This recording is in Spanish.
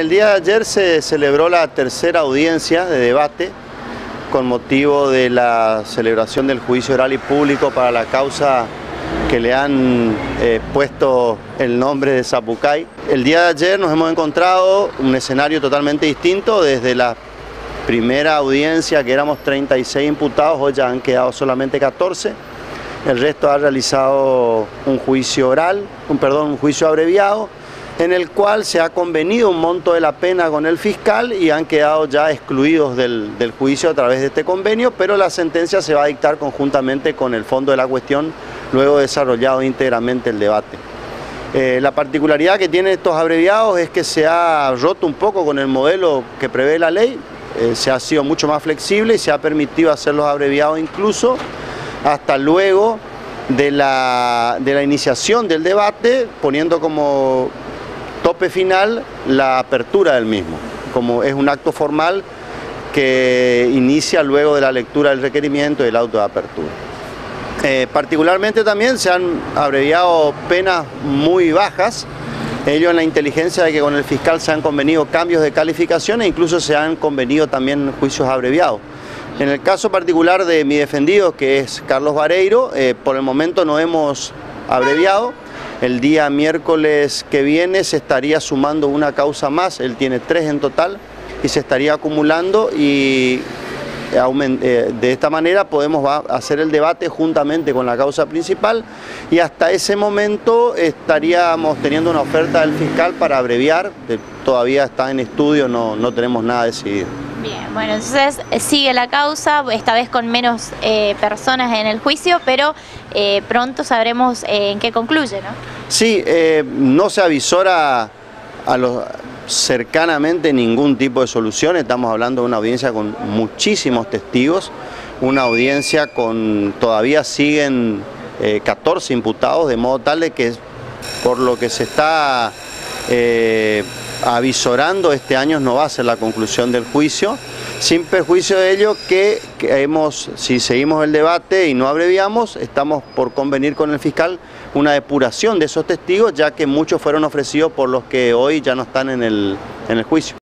El día de ayer se celebró la tercera audiencia de debate con motivo de la celebración del juicio oral y público para la causa que le han eh, puesto el nombre de Zapucay. El día de ayer nos hemos encontrado un escenario totalmente distinto desde la primera audiencia que éramos 36 imputados, hoy ya han quedado solamente 14. El resto ha realizado un juicio oral, un perdón, un juicio abreviado en el cual se ha convenido un monto de la pena con el fiscal y han quedado ya excluidos del, juicio a través de este convenio, pero la sentencia se va a dictar conjuntamente con el fondo de la cuestión, luego desarrollado íntegramente el debate. Eh, la particularidad que tienen estos abreviados es que se ha roto un poco con el modelo que prevé la ley, eh, se ha sido mucho más flexible y se ha permitido hacer los abreviados incluso hasta luego de la, de la iniciación del debate, poniendo como tope final la apertura del mismo, como es un acto formal que inicia luego de la lectura del requerimiento y el auto de apertura. Eh, particularmente también se han abreviado penas muy bajas, ello en la inteligencia de que con el fiscal se han convenido cambios de calificación e incluso se han convenido también juicios abreviados. En el caso particular de mi defendido, que es Carlos Vareiro, eh, por el momento no hemos abreviado, el día miércoles que viene se estaría sumando una causa más, él tiene tres en total, y se estaría acumulando y eh, de esta manera podemos hacer el debate juntamente con la causa principal y hasta ese momento estaríamos teniendo una oferta del fiscal para abreviar, todavía está en estudio, no, no tenemos nada decidido. Bien, bueno, entonces eh, sigue la causa, esta vez con menos eh, personas en el juicio, pero eh, pronto sabremos en qué concluye, ¿no? Sí, no se avisora a los cercanamente ningún tipo de solución, estamos hablando de una audiencia con muchísimos testigos, una audiencia con, todavía siguen 14 imputados, de modo tal de que por lo que se está avisorando este año no va a ser la conclusión del juicio, sin perjuicio de ello que, hemos, si seguimos el debate y no abreviamos, estamos por convenir con el fiscal una depuración de esos testigos, ya que muchos fueron ofrecidos por los que hoy ya no están en el, en el juicio.